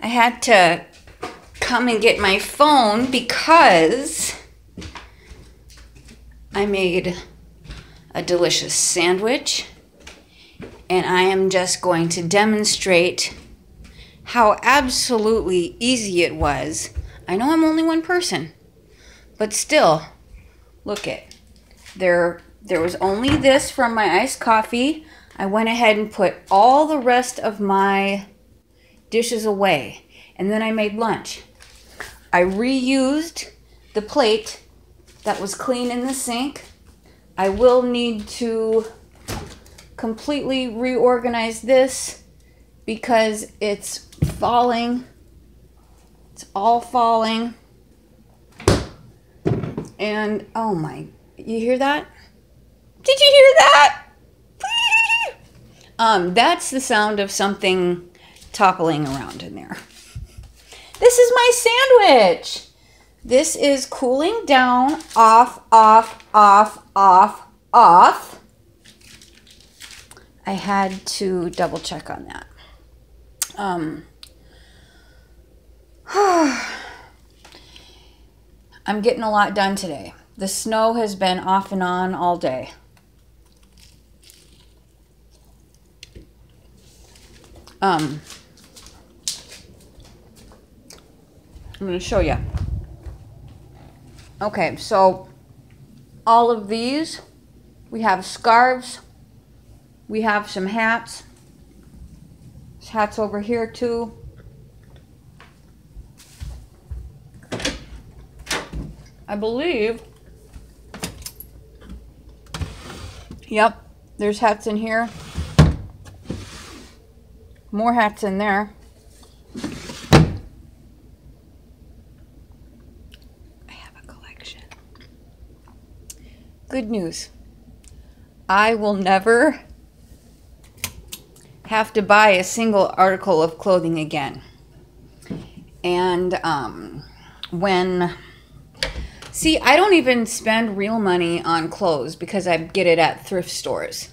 I had to come and get my phone because I made a delicious sandwich and I am just going to demonstrate how absolutely easy it was. I know I'm only one person, but still, look it. There there was only this from my iced coffee. I went ahead and put all the rest of my dishes away. And then I made lunch. I reused the plate that was clean in the sink. I will need to completely reorganize this because it's falling. It's all falling. And oh my, you hear that? Did you hear that? Um, that's the sound of something toppling around in there. This is my sandwich. This is cooling down, off, off, off, off, off. I had to double check on that. Um, I'm getting a lot done today. The snow has been off and on all day. Um, I'm going to show you. Okay, so all of these, we have scarves, we have some hats. Hats over here too. I believe. Yep, there's hats in here. More hats in there. I have a collection. Good news. I will never have to buy a single article of clothing again. And um, when, see, I don't even spend real money on clothes because I get it at thrift stores.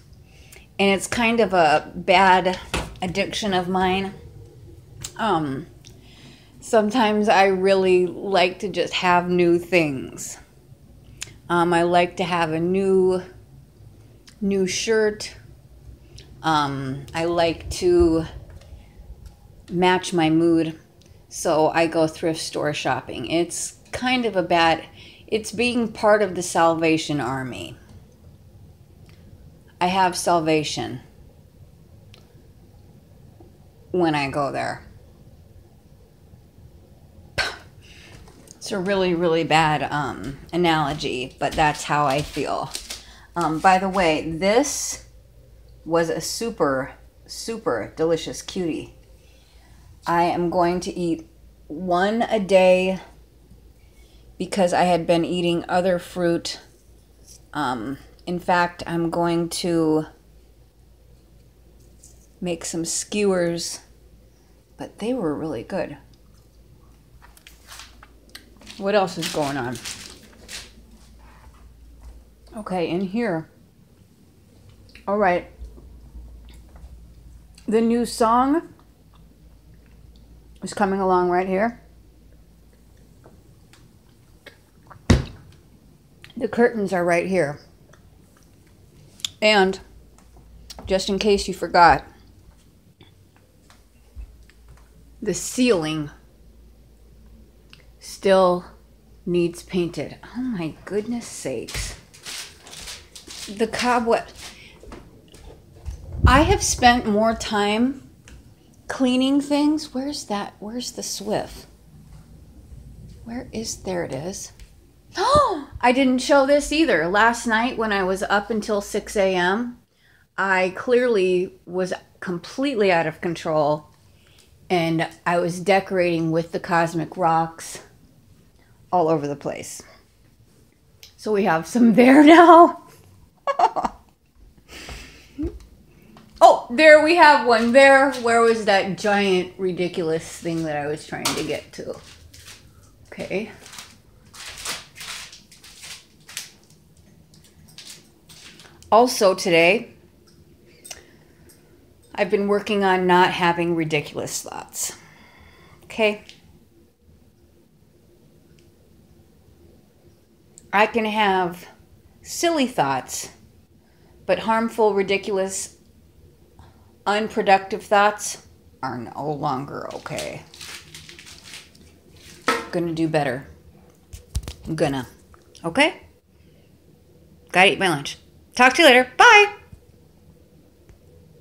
And it's kind of a bad addiction of mine. Um, sometimes I really like to just have new things. Um, I like to have a new, new shirt um, I like to match my mood, so I go thrift store shopping. It's kind of a bad, it's being part of the Salvation Army. I have salvation when I go there. It's a really, really bad um, analogy, but that's how I feel. Um, by the way, this was a super, super delicious cutie. I am going to eat one a day because I had been eating other fruit. Um, in fact, I'm going to make some skewers, but they were really good. What else is going on? Okay, in here. All right the new song is coming along right here. The curtains are right here. And just in case you forgot, the ceiling still needs painted. Oh my goodness sakes. The cobweb I have spent more time cleaning things. Where's that? Where's the Swift? Where is, there it is. Oh, I didn't show this either. Last night when I was up until 6 a.m., I clearly was completely out of control and I was decorating with the cosmic rocks all over the place. So we have some there now. Oh, there we have one. There, where was that giant, ridiculous thing that I was trying to get to? Okay. Also today, I've been working on not having ridiculous thoughts. Okay? I can have silly thoughts, but harmful, ridiculous, unproductive thoughts are no longer okay. Gonna do better. I'm gonna. Okay? Gotta eat my lunch. Talk to you later. Bye!